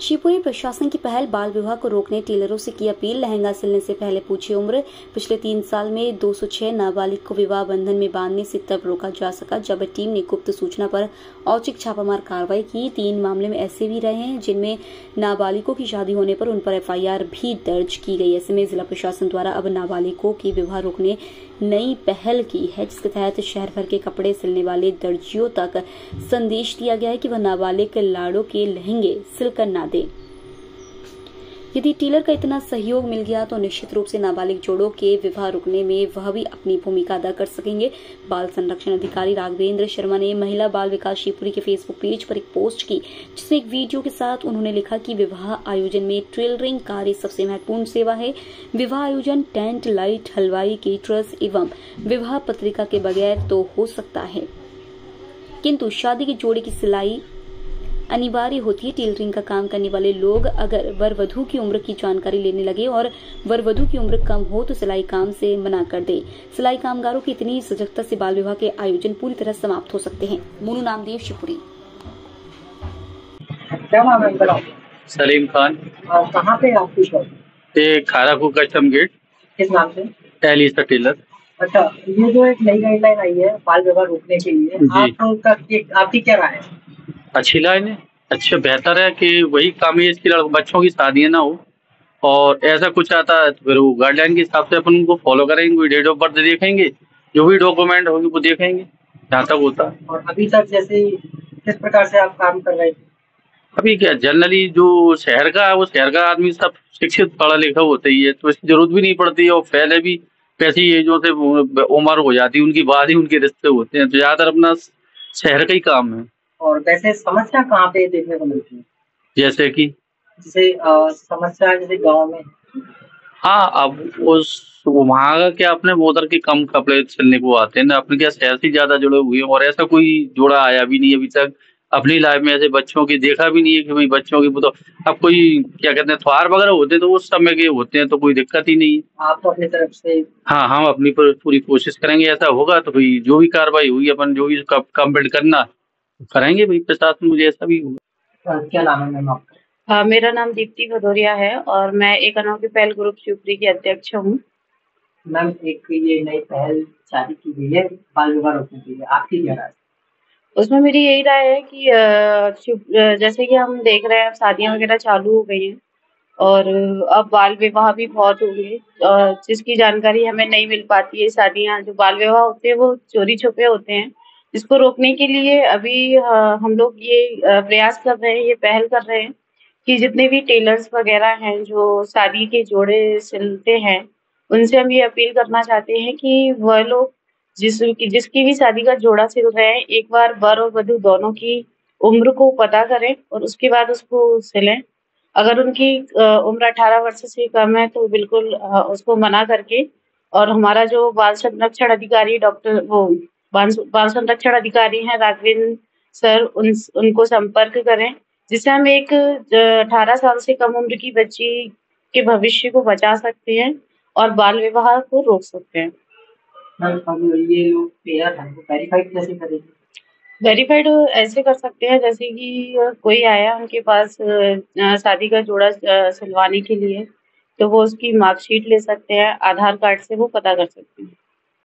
शिवपुरी प्रशासन की पहल बाल विवाह को रोकने, टेलरों से की अपील, लहंगा सिलने से पहले पूछे उम्र। पिछले तीन साल में 206 नाबालिग को विवाह बंधन में बांधने से तब रोका जा सका, जब टीम ने गुप्त सूचना पर औचिक छापामार कार्रवाई की। तीन मामले में ऐसे भी रहे हैं, जिनमें नाबालिगों की शादी होने पर उन पर एफआईआर भी दर्ज की गई। ऐसे में जिला प्रशासन द्वारा अब नाबालिगों की विवाह रोकने नई पहल की है, जिसके तहत शहर भर के कपड़े सिलने वाले दर्जियों तक संदेश दिया गया है कि वह नाबालिग लाड़ों के लहंगे सिलकर न दे यदि टेलर का इतना सहयोग मिल गया तो निश्चित रूप से नाबालिग जोड़ों के विवाह रुकने में वह भी अपनी भूमिका अदा कर सकेंगे। बाल संरक्षण अधिकारी राघवेंद्र शर्मा ने महिला बाल विकास शिवपुरी के फेसबुक पेज पर एक पोस्ट की, जिसमें एक वीडियो के साथ उन्होंने लिखा कि विवाह आयोजन में ट्रेलरिंग कार्य सबसे महत्वपूर्ण सेवा है। विवाह आयोजन, टेंट, लाइट, हलवाई केटरस एवं विवाह पत्रिका के बगैर तो हो सकता है। किंतु शादी की जोड़े की सिलाई अनिवार्य होती है टेलरिंग का काम करने वाले लोग अगर वर वधु की उम्र की जानकारी लेने लगे और वर वधु की उम्र कम हो तो सिलाई काम से मना कर दे। सिलाई कामगारों की इतनी सजगता से बाल विवाह के आयोजन पूरी तरह समाप्त हो सकते हैं। मोनू नामदेव शिवपुरी। क्या नाम है सलीम खान। कहाँ पे है आपकी शॉप ये कस्टम गेट। किस नाम से? Tally Taylor. अच्छा ये जो एक नई गाइडलाइन आई है बाल विवाह रोकने के लिए। आपका आपकी क्या राय है? अच्छी लाइन है। अच्छा बेहतर है कि वही काम एज की लड़कों बच्चों की शादियाँ ना हो। और ऐसा कुछ आता है तो फिर वो गाइडलाइन के हिसाब से अपन उनको फॉलो करेंगे कोई डेट ऑफ़ बर्थ देखेंगे जो भी डॉक्यूमेंट होगी वो देखेंगे जहाँ तक होता है। और अभी तक जैसे किस प्रकार से आप काम कर रहे थे? अभी क्या जनरली जो शहर का है वो शहर का आदमी सब शिक्षित पढ़ा लिखा होता ही है तो इसकी ज़रूरत भी नहीं पड़ती। है और पहले भी पैसी एजों से उम्र हो जाती है उनकी बाद ही उनके रिश्ते होते हैं। तो ज़्यादातर अपना शहर का ही काम है। और वैसे समस्या कहाँ पे देखने को मिलती है? जैसे कि? जैसे समस्या जैसे गाँव में। हाँ अब उस वहाँ का क्या अपने मोदर के कम कपड़े सिलने को आते हैं ना? अपने क्या शहर से ज़्यादा जुड़े हुए हैं और ऐसा कोई जोड़ा आया भी नहीं अभी तक। अपनी लाइफ में ऐसे बच्चों की देखा भी नहीं है कि भाई बच्चों की तो अब कोई क्या कहते हैं त्योहार वगैरह होते तो उस समय के होते हैं तो कोई दिक्कत ही नहीं। है आप तो अपनी तरफ़ से हाँ हम अपनी पूरी कोशिश करेंगे ऐसा होगा तो भाई जो भी कार्रवाई हुई अपन जो भी कंप्लीट करना करेंगे भाई प्रशासन मुझे ऐसा भी होगा। क्या नाम है मैम आपका? हाँ मेरा नाम दीप्ति भदौरिया है और मैं एक अनोखी पहल ग्रुप शिवपुरी की अध्यक्ष हूँ। मैम एक ये नई पहल जारी की गई है बाल विवाह रोकने के लिए। आपकी क्या राय उसमें मेरी यही राय है कि जैसे कि हम देख रहे हैं शादियाँ वगैरह चालू हो गई हैं और अब बाल विवाह भी बहुत होंगे अ, जिसकी जानकारी हमें नहीं मिल पाती है शादियाँ जो बाल विवाह होते हैं वो चोरी छुपे होते हैं। इसको रोकने के लिए अभी हम लोग ये प्रयास कर रहे हैं, ये पहल कर रहे हैं कि जितने भी टेलर्स वगैरह हैं जो शादी के जोड़े सिलते हैं, उनसे हम ये अपील करना चाहते हैं कि वह लोग जिस जिसकी भी शादी का जोड़ा सिल रहे हैं, एक बार वर और वधु दोनों की उम्र को पता करें और उसके बाद उसको सिलें। अगर उनकी उम्र 18 वर्ष से कम है तो बिल्कुल उसको मना करके और हमारा जो बाल संरक्षण अधिकारी डॉक्टर वो बाल संरक्षण अधिकारी हैं राघवेंद्र सर उन उनको संपर्क करें जिससे हम एक अठारह साल से कम उम्र की बच्ची के भविष्य को बचा सकते हैं और बाल विवाह को रोक सकते हैं। वेरीफाइड कैसे करेंगे? वेरीफाइड ऐसे कर सकते हैं जैसे कि कोई आया उनके पास शादी का जोड़ा सिलवाने के लिए तो वो उसकी मार्कशीट ले सकते हैं आधार कार्ड से वो पता कर सकते हैं।